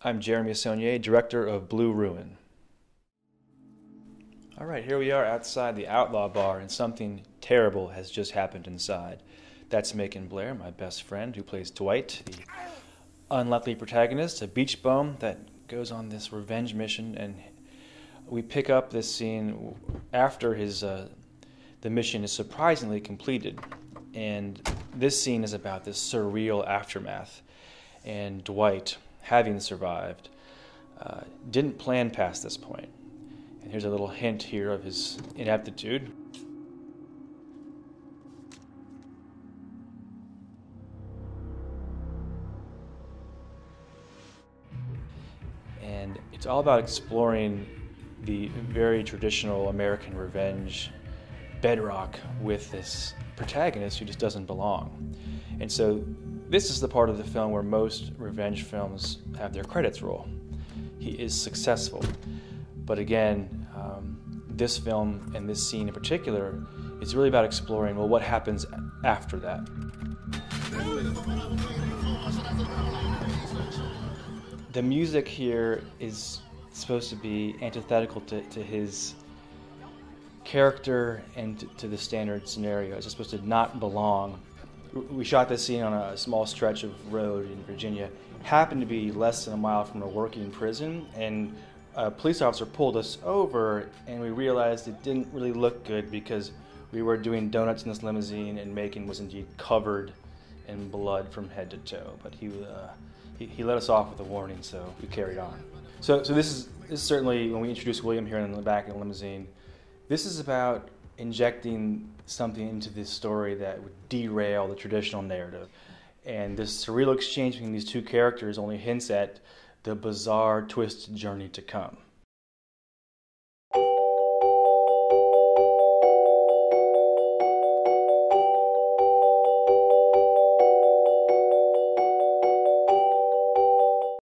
I'm Jeremy Saulnier, director of Blue Ruin. All right, here we are outside the Outlaw Bar, and something terrible has just happened inside. That's Macon Blair, my best friend, who plays Dwight, the unlucky protagonist, a beach bum that goes on this revenge mission, and we pick up this scene after his uh, the mission is surprisingly completed, and this scene is about this surreal aftermath, and Dwight, having survived, uh, didn't plan past this point. And here's a little hint here of his ineptitude. And it's all about exploring the very traditional American revenge bedrock with this protagonist who just doesn't belong. And so this is the part of the film where most revenge films have their credits roll. He is successful. But again, um, this film and this scene in particular is really about exploring well, what happens after that. The music here is supposed to be antithetical to, to his character and to, to the standard scenario. It's supposed to not belong. We shot this scene on a small stretch of road in Virginia. Happened to be less than a mile from a working prison, and a police officer pulled us over, and we realized it didn't really look good because we were doing donuts in this limousine, and Macon was indeed covered in blood from head to toe. But he, uh, he, he let us off with a warning, so we carried on. So, so this is this is certainly when we introduce William here in the back of the limousine. This is about injecting something into this story that would derail the traditional narrative. And this surreal exchange between these two characters only hints at the bizarre, twisted journey to come.